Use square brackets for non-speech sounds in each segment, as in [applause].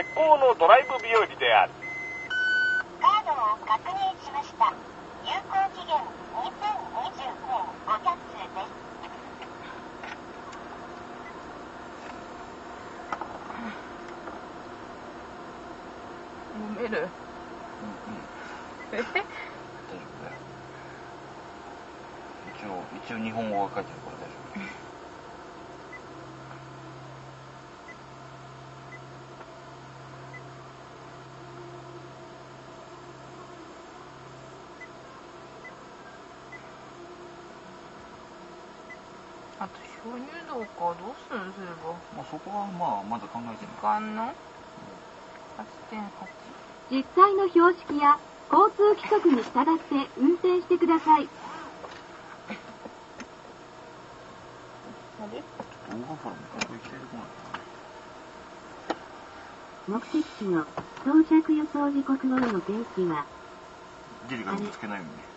絶好のドライブ日和である。カードを確認しました。有効期限2020年5月です。読める？え？大丈夫だよ一応一応日本語が書いてるから大丈夫あと鍾乳洞かどうするすればまあそこはまあまだ考えて時ない。間の？8.8実際の標識や交通規則に従って運転してください。あれ？ここ行きたいとこな。い目的地の到着予想時刻頃の天気は、デリカにぶつけないようにね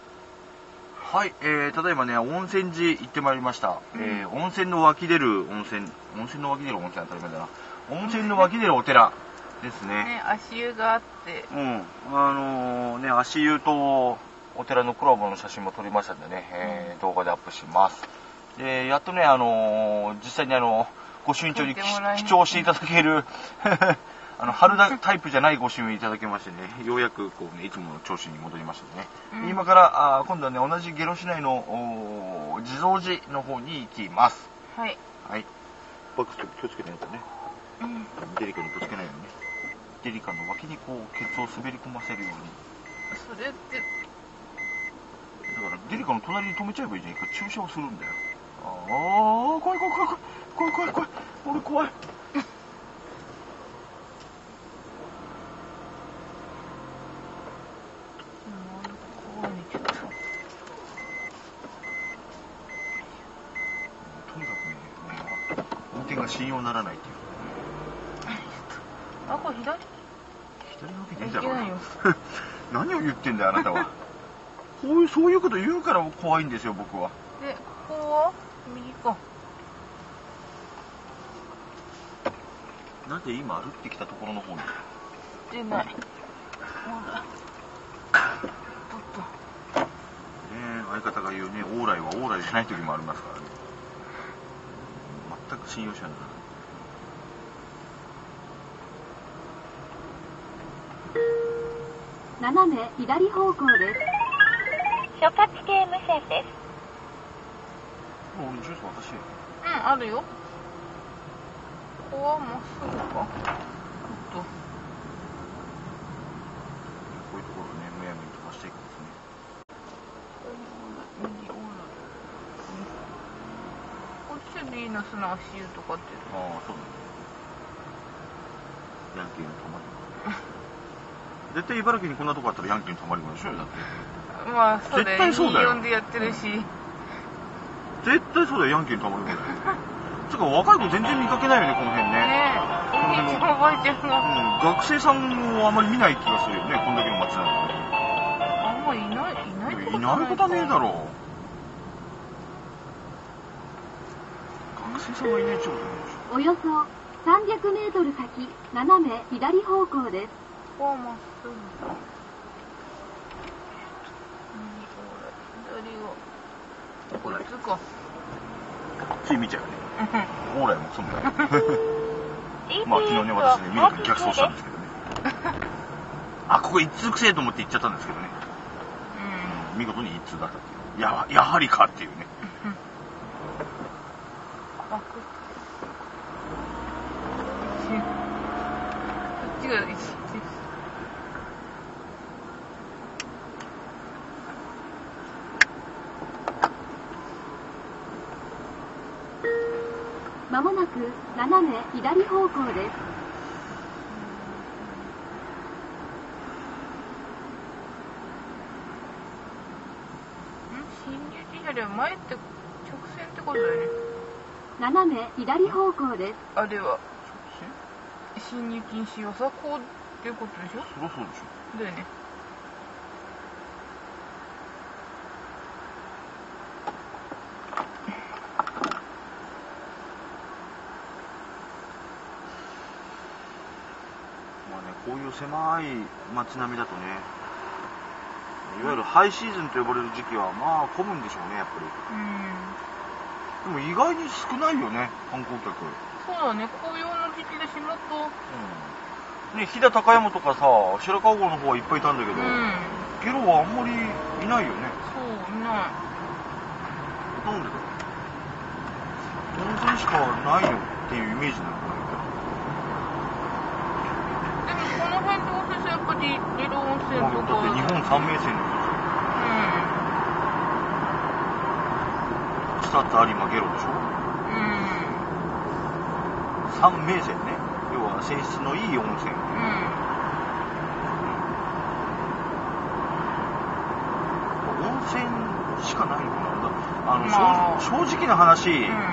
はい、えー、ただいまね温泉寺行ってまいりました、えー、温泉の湧き出る温泉温泉の湧き出る温泉は当たり前だな。温泉の湧き出るお寺ですね。ね足湯があって。うん。あのー、ね足湯とお寺のコラボの写真も撮りましたんでね、えー動画でアップします。でやっとねあのー実際にあのご朱印帳に記帳していただけるあの春田タイプじゃないご朱印いただきましてねようやくこう、ね、いつもの調子に戻りましたね、うん。今からあー今度はね同じ下呂市内の地蔵寺の方に行きます。はい。はい。バックストップ気をつけてねとね。うん。デリカにぶつけないようにね。デリカの脇にこうケツを滑り込ませるように。それって。だからデリカの隣に止めちゃえばいいじゃん。一回駐車をするんだよ。ああ怖い怖い怖い怖い怖い怖い怖い。俺怖いこうにちょっととにかくねもう運転が信用ならないっていうあこれ左？左のわけねえだろ。いけないよ。[laughs] 何を言ってんだよあなたは。こういうそういうこと言うから怖いんですよ僕は。でここは？右か。なんで今歩ってきたところの方に？出ない。ほらちょっね相方が言うね往来は往来じゃない時もありますからね。全く信用しない斜め左方向です。出発系無線です。もうんあるよ。ここはまっすぐか。ちょっと。こういうところをねむやみに飛ばしていくんですね。右オーラ絶対茨城にこんなとこあったらヤンキーの泊まり場でしょだって。まあそうだよ。絶対そうだよ。24でやってるし。絶対そうだよヤンキーの泊まり場だよつうか若い子全然見かけないよねこの辺ね。ねえおじいちゃんおばあちゃんうがん学生さんをあまり見ない気がするよねこんだけの街なのにあんまいないいないいないことはねえだろう学生さんがいないってことだよおよそ300メートル先、斜め左方向です。左がこいつ見ちゃうよねそうだよまあ昨日ね私ねミルクに逆走したんですけどね。あここ一通くせえと思って行っちゃったんですけどね。見事に一通だったっていう。やはやはりかっていうね。こっちが1ですまもなく斜め左方向です。前って直線ってことだよね。斜め左方向です。あれは進入禁止はさこうっていうことでしょ？そりゃそうでしょ。だよねまあね、こういう狭い街並みだとね、いわゆるハイシーズンと呼ばれる時期は、まあ混むんでしょうね、やっぱり。うん。でも意外に少ないよね、観光客。そうだね、紅葉の時期でしまっと。うん。ね、飛騨高山とかさ、白川郷の方はいっぱいいたんだけど、うん。ゲロはあんまりいないよね。そう、いない。なんでだ。温泉しかないよっていうイメージなのかでもこの辺って温泉やっぱり出る温泉。とか。だって日本三名泉の一つ、草津有馬ゲロでしょうん。三名泉ね。要は泉質のいい温泉。うん。しかないのかな。あの、まあ正直な話、うん。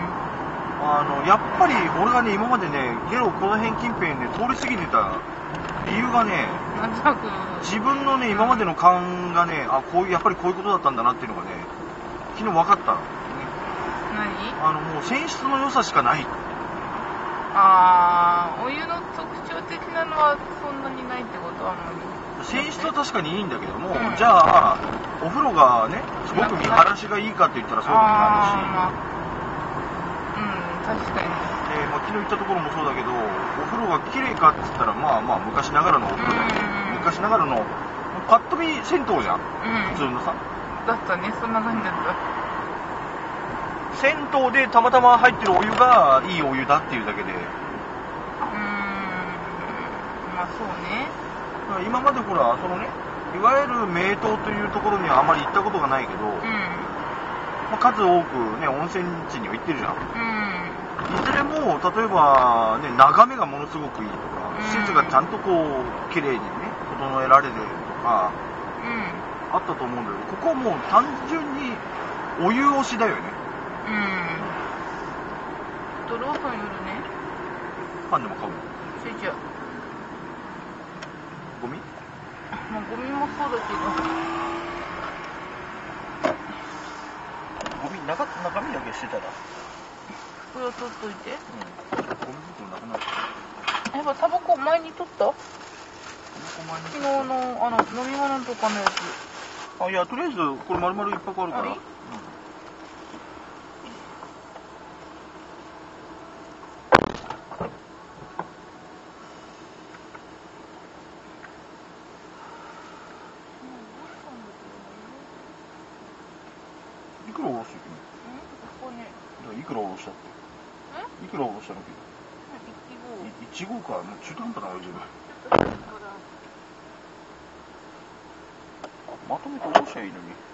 あの、やっぱり俺がね、今までね、ゲロこの辺近辺ね、通り過ぎてた理由がね。自分のね、今までの勘がね、あ、こういう、やっぱりこういうことだったんだなっていうのがね、昨日分かったの。何？あの、もう泉質の良さしかない。あー、お湯の特徴的なのはそんなにないってことはもう。泉質は確かにいいんだけども、うんじゃあ、お風呂がね、すごく見晴らしがいいかって言ったらそうでもないあー、まあ、うん、確かに。し、で、まあ、昨日行ったところもそうだけど、お風呂が綺麗かって言ったら、まあまあ、昔ながらのお風呂だよねうん昔ながらの、パッと見銭湯じゃん、うん。普通のさ。だったね、そんな感じだった。銭湯でたまたま入ってるお湯がいいお湯だっていうだけで、うーん、まあそうね。だから今までほら、そのね、いわゆる名湯というところにはあまり行ったことがないけど、うん。まあ、数多くね、温泉地には行ってるじゃん。うん。いずれも、例えば、ね、眺めがものすごくいいとか、うん施設がちゃんとこう、綺麗にね、整えられてるとか、うん。あったと思うんだけど、ここはもう単純にお湯推しだよね。うん。とローソン夜ね。パンでも買うの？それじゃゴミ？まあゴミもそうだけど。ゴミ？中、中身だけしてたら、袋取っといて。うん。ゴミ袋なくなる。やっぱタバコ前に取ったこ昨日のあの飲み物とかのやつ。あ、いや、とりあえず、これ丸々一泊あるから。あいいうんいくらおろしたっうんここね。けいくらおろしたっていくらおろしたのけ一号。い1号か、もう中途半端なの自分。ちょっとそれから。まとめておろしゃいいのに。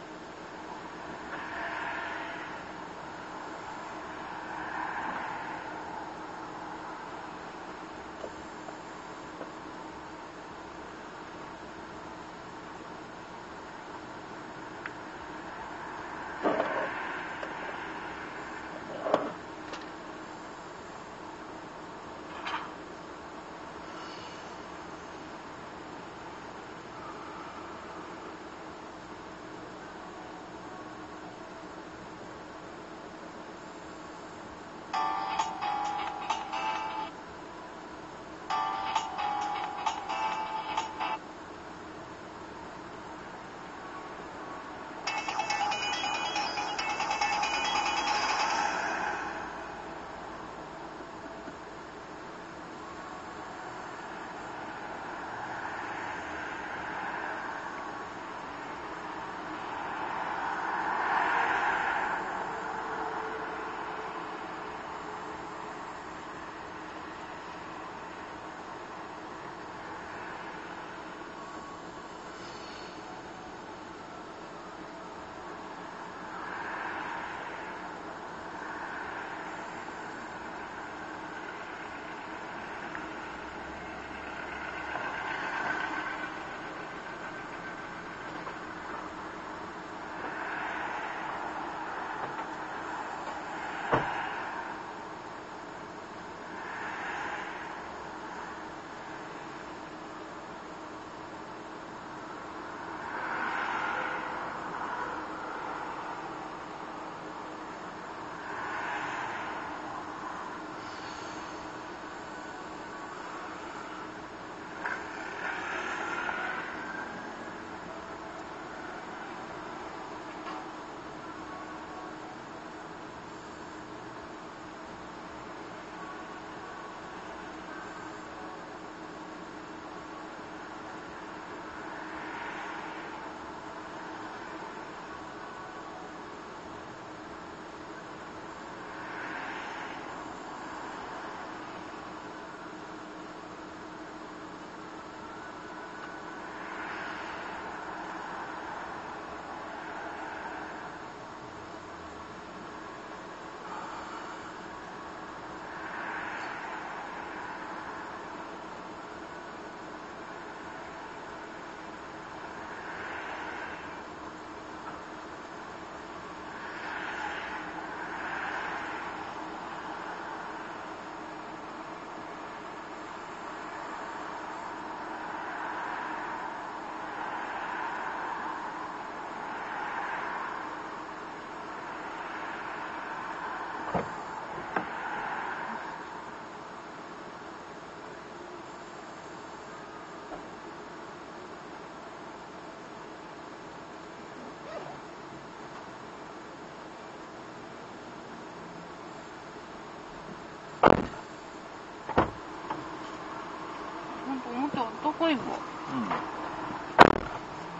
いわ。うん。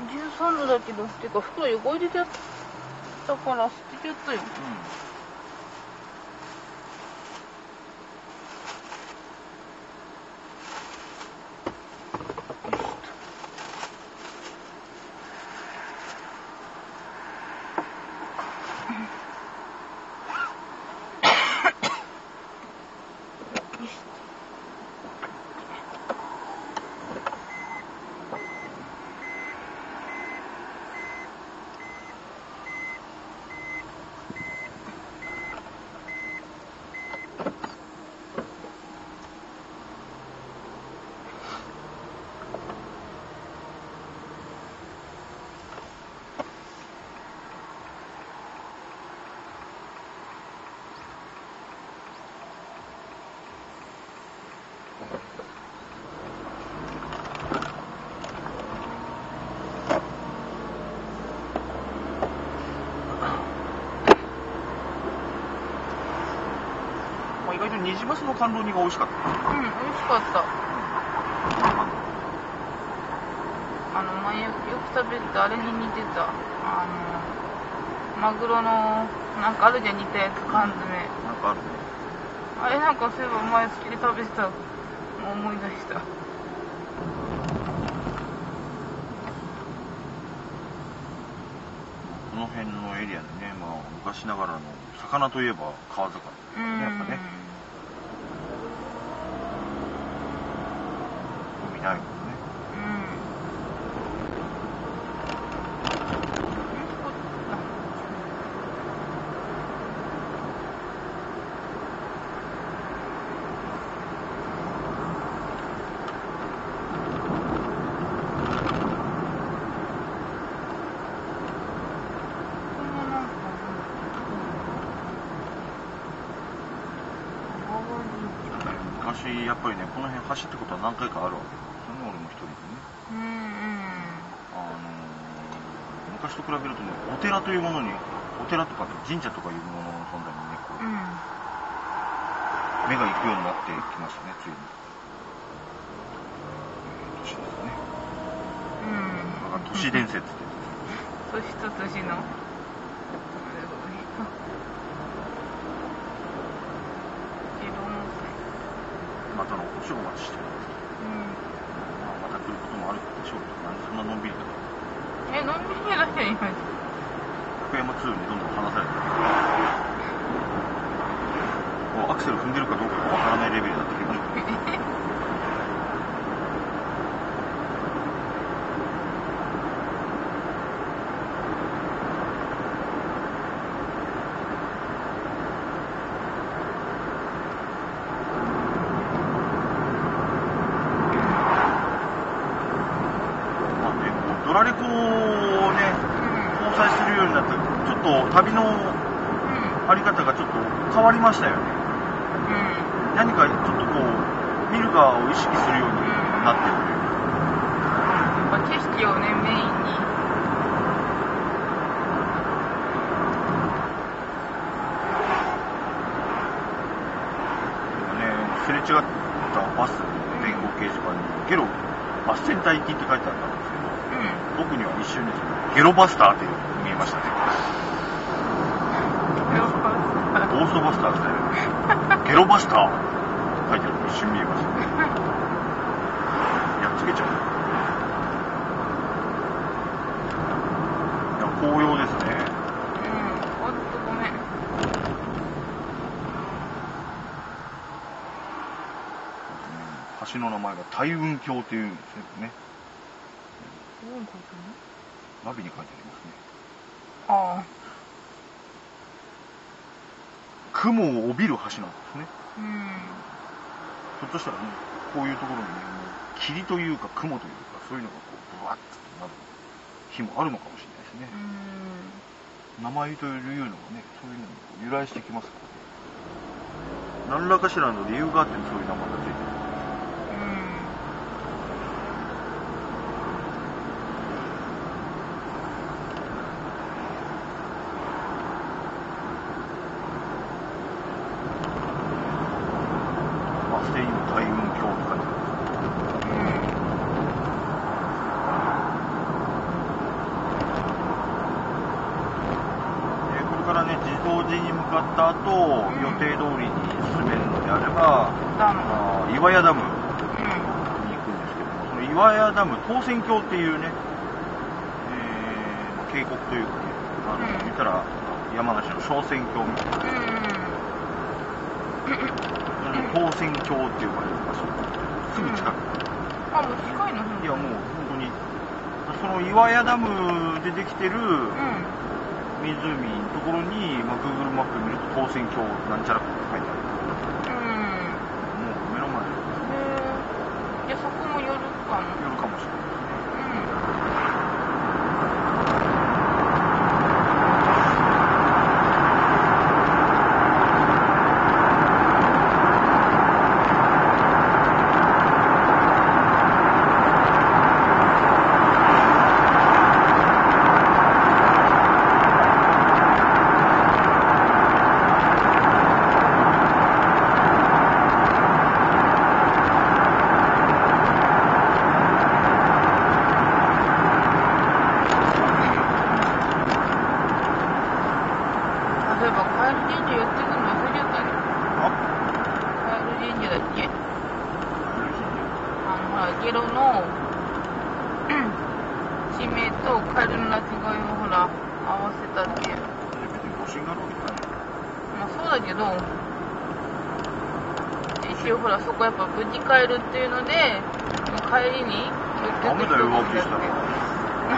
13度だけど、てか袋汚れてたから捨ててやったよ。よしまあ、意外とニジマスの甘露煮が美味しかった。うん、美味しかった。あの、前よく食べたあれに似てた。あの、マグロの、なんかあるじゃん、似たやつ、缶詰。なんかあるね。あれなんかそういえば前好きで食べてたの思い出した。この辺のエリアでね、まあ、昔ながらの魚といえば川魚。ね、やっぱね。ね。うん。昔、やっぱりね、この辺走ったことは何回かあるわけですよね、俺も一人でね。うんうん。あのー、昔と比べるとね、お寺というものに、お寺とか神社とかいうものの存在にね、こう、うん。目が行くようになってきましたね、ついに。年ですね。うん。だから都市伝説と年の。[laughs] またのおお待ちしてます。まあ、また来ることもあるでしょうけど、なんでそんなのんびりか。うん。え、飲みにだけ今。福山2にどんどん離されてる。もうアクセル踏んでるかどうかがわからないレベルになってきま [laughs] した。まあね、ドラレコをね、搭載するようになって、ちょっと旅のあり方がちょっと変わりましたよね。何かちょっとこう、見る側を意識するようになってるというか。やっぱ景色をね、メインに。今ね、すれ違ったバスの電光掲示板に、ゲロ、バスセンター行きって書いてあったんですけど、僕には一瞬ですね、ゲロバスターって見えましたね。ゴーストバスターみたいな。ゲロバスター書いてあるの一瞬見えましたね。やっつけちゃう。いや、紅葉ですね。うん。おっとごめん。橋の名前が大雲峡っていうんですね。どういうこナビに書いてありますね。とああ。雲を帯びる橋なんですね。うん。ひょっとしたらね、こういうところにね、もう霧というか雲というか、そういうのがこう、ブワッとなる日もあるのかもしれないですね。うん。名前というのがね、そういうのに由来してきますからね。何らかしらの理由があってそういう名前がついてる。かった後、予定通りに進めるのであれば、ダム。あー岩屋ダムにう行くんですけども、その岩屋ダム、当選橋っていうね、えーまあ渓谷というかね、あのうん見たら山梨の小選橋みたいな、ん。その当選橋って呼ばれる場所がすぐ近く。あ、もう近いの？いやもう本当に、その岩屋ダムでできてるうん。湖のところに、まあ、Google マップ見ると当選橋なんちゃらって書いてある。うん。もう目の前でへえ。いや、そこも寄るかも。寄るかもしれない。うん。例えば、カエル神社寄ってくるの忘れちゃったね。あカエル神社だっけあの、ほら、ゲロの、うん地名とカエルの鳴き声をほら、合わせたっていう。別に都心があるわけ？ない。まあそうだけど、一応ほら、そこやっぱ無事帰るっていうので、帰りにダメだよ浮気したら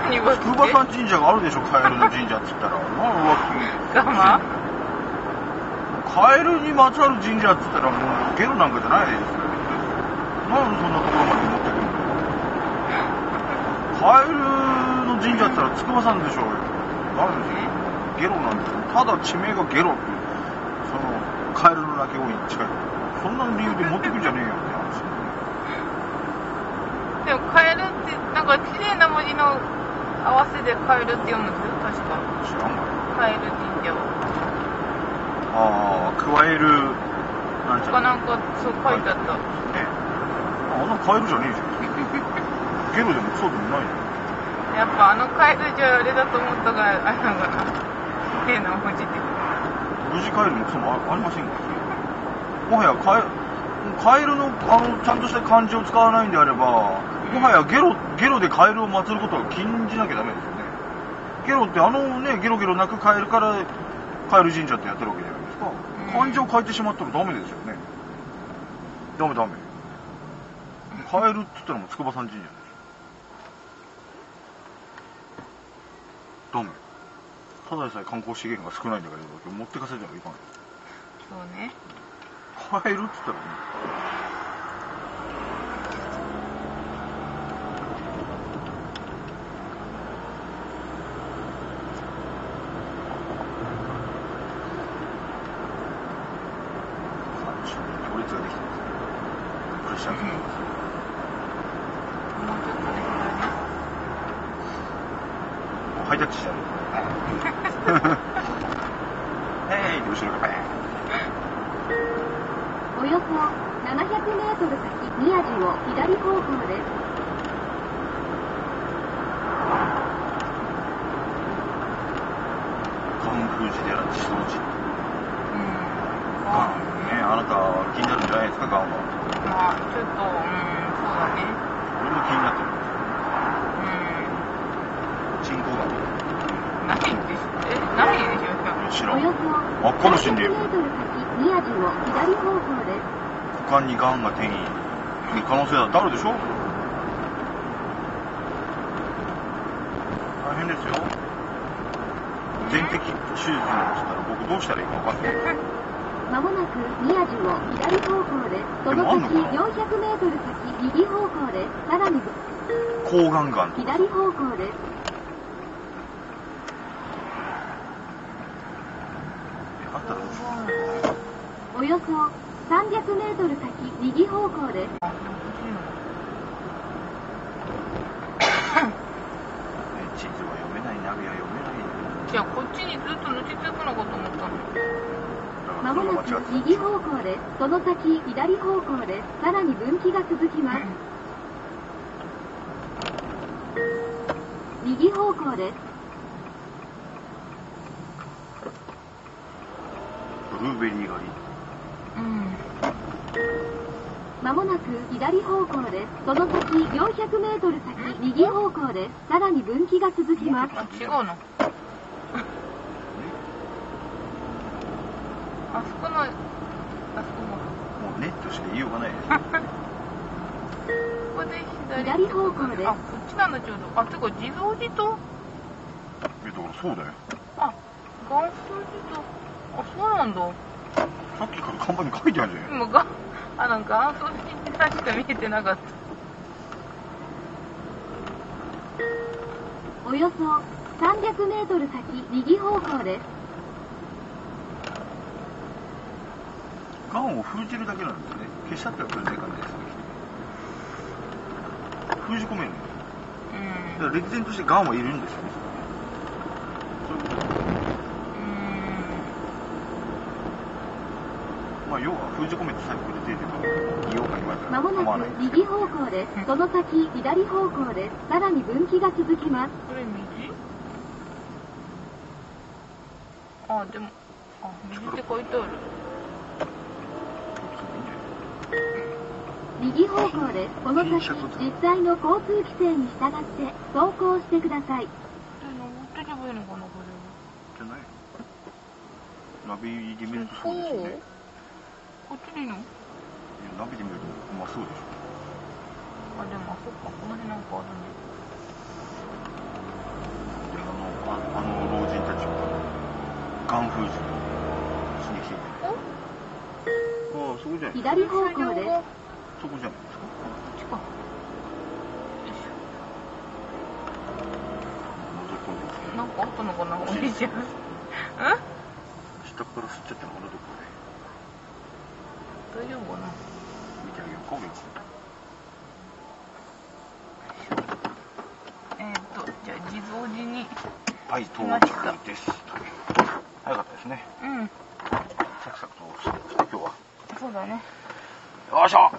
何浮気？筑波山神社があるでしょ、カエルの神社って言ったら。[laughs] まあ浮気。ガマカエルにまつわる神社って言ったらもうゲロなんかじゃないですよ。なんでそんなところまで持ってくるの？カエルの神社って言ったら筑波山でしょうよ。なんでゲロなんて、ただ地名がゲロっていう、その、カエルの鳴き声に近い。そんな理由で持ってくんじゃねえよって話。でもカエルって、なんか綺麗な文字の合わせでカエルって読むんですよ、確か。知らんわよ。カエル神社を。ああ、加える、なんちゃなんか、そう書いてあった。ね。あんなカエルじゃねえじゃん。ゲロでもそうでもないじゃん。やっぱあのカエルじゃあれだと思ったから、あれなのかな。綺麗な文字で。無事カエルもクソもあありませんかもはやカエカエルのあのちゃんとした漢字を使わないんであればもはやゲロゲロでカエルを祀ることは禁じなきゃダメですよねゲロってあのねゲロゲロ鳴くカエルからカエル神社ってやってるわけじゃないですか漢字を変えてしまったらダメですよねダメダメカエルって言ったらもう筑波山神社ですダメただでさえ観光資源が少ないんだから持ってかせてはいかな。いそうね。カエルって言ったらね最初に行列ができてますねプレッシャーかけてますもうちょっとでハイタッチしてやるヘイって後ろからバーンおよそ700メートル先、宮地を左方向です。関空寺寺地蔵寺うん。ガンねあなた気になるんじゃないですかガンはまあ、ちょっと、うん、そうだね。俺も気になってるうん。人工ガンないでしょ。え、ないでしょ、知らんおよそあかもしんねえよメートル先、宮地を左方向です。股間にガンが手に可能性だってあるでしょ大変ですよ全摘手術なんつったら僕どうしたらいいか分かんないまもなく宮地を左方向です。その先400メートル先、右方向です。さらに抗がんがん左方向です。あったらおよそ300メートル先、右方向です。あ、でも欲しいのか。ね地図は読めないナビは読めないじゃあ、こっちにずっと抜きつくのかと思ったの。まもなく右方向です。その先、左方向です。さらに分岐が続きます。右方向です。ベリー狩り。うん。まもなく左方向です。その先400メートル先右方向です。さらに分岐が続きます。あ、違うの。あそこの、あそこも。もうネットしか言いようがないです。[laughs] ここで左。左方向ですあ、こっちなんだちょうど。あ、てか地蔵寺と、え、だからそうだよ。あ、元数寺と、あ、そうなんだ。さっきから看板に書いてあるじゃん。今が、あ、なんか元数寺しか見えてなかった。およそ300メートル先右方向です。ガンを封じるだけなんですね。消しちゃってはくれないかんないですね。封じ込める。だから歴然としてガンはいるんですよね。そういうことです。まあ、要は封じ込めて最後で出てくる。言おうか言われたらまも構わな。く右方向です。その先左方向です。さらに分岐が続きます。これ右？あ、でも、あ、右って書いてある。右方向です。この先実際の交通規制に従って走行してください。で、登ってけばいいのかな、これ。じゃないナビで見るとそうですよね。こっちでいいの？いやナビで見るとまっすぐでしあ、でも、あそっか、この辺なんかあるね。あの、ああの老人たちは、ガン封じしに来てる。あ、そこじゃない左方向です。そこじゃないですか？こっちか。なんかあったのかな、お姉ちゃん。[laughs] ん下から吸っちゃったのかな、どこで。大丈夫かな？見てあげようか。えーっと、じゃあ、地蔵寺に。はい、到着です。早かったですね。うん。サクサクとして今日は。そうだね。よいしょ